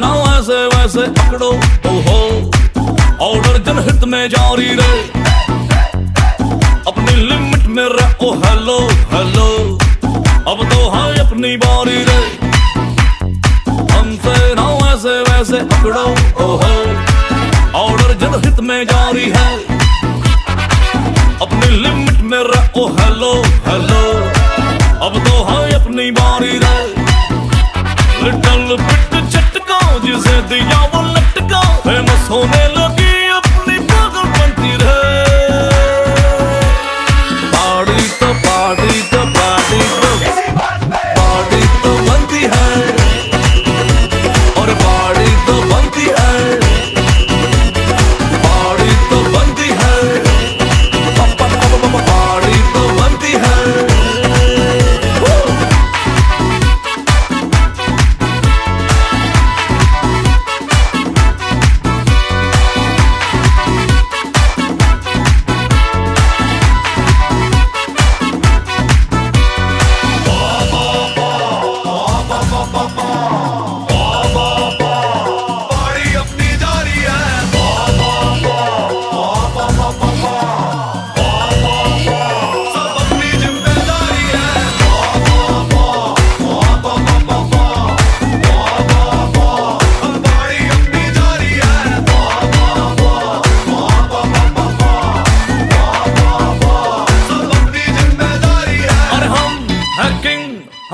ना वैसे पकड़ो जनहित में जारी रहे। अपनी लिमिट में रहो हेलो हेलो अब तो है, अपनी बारी रे हमसे ना वैसे वैसे पकड़ो ओहो। ऑर्डर जनहित में जारी है। अपनी लिमिट में रहो हेलो हेलो अब तो है, अपनी बारी रे लिटल बिट झटका जिसे दिया वो लटका फ़ेमस होने लगी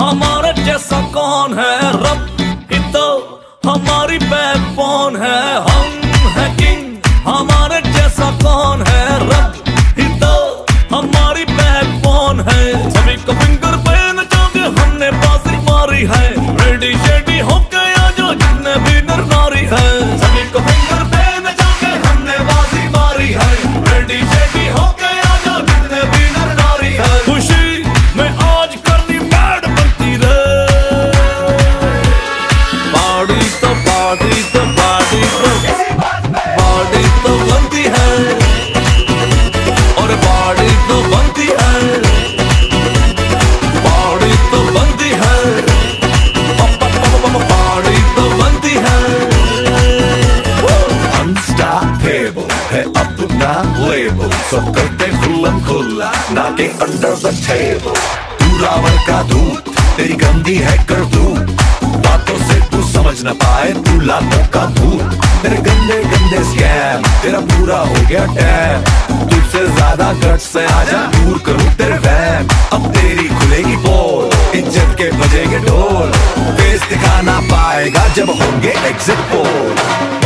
हमारे जैसा कौन है रब? लेबल सब करते खुल्लम खुल्ला ना अंडर द टेबल तू रावण का दूत, तेरी गंदी है करतूत बातों से तू समझ न पाए, तू लातों का भूत. तेरे गंदे गंदे स्कैम तेरा पूरा हो गया टैम तुझसे ज़्यादा गट से आजा, दूर करूँ तेरे वैम. अब तेरी खुलेगी पोल इज़्ज़त के बजेंगे ढोल. फेस दिखा ना पाएगा जब होंगे एग्जिट पोल